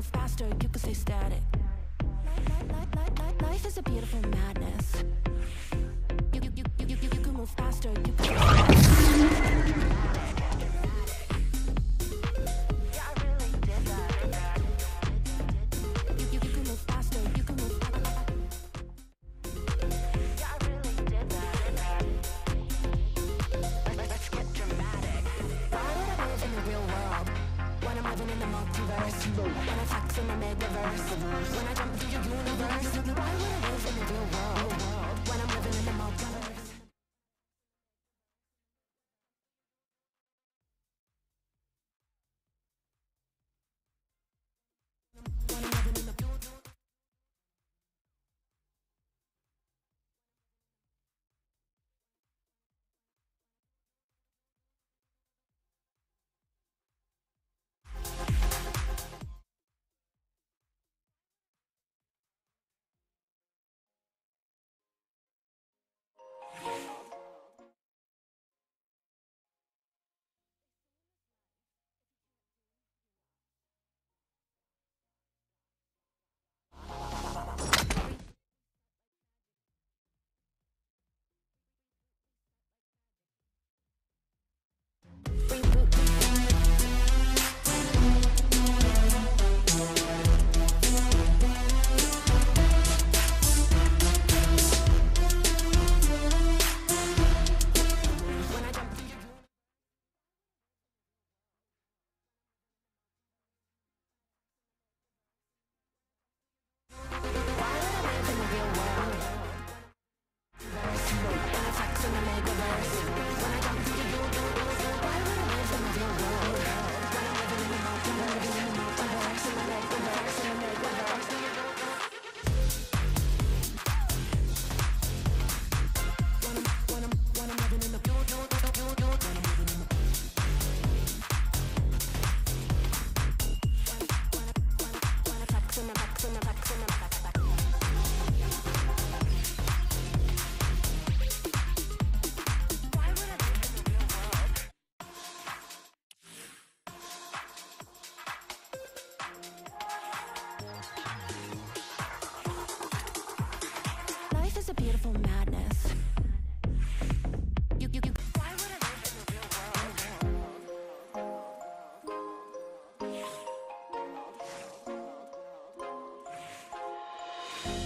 move faster, you can stay static. Life is a beautiful madness. reverse When I talk to my megaverse When I jump through your universe Why would I live in the real world? When I'm living in the multiverse.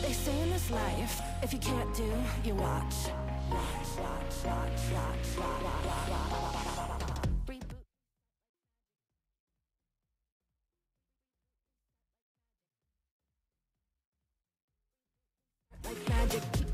They say in this life, if you can't do, you watch. Like magic.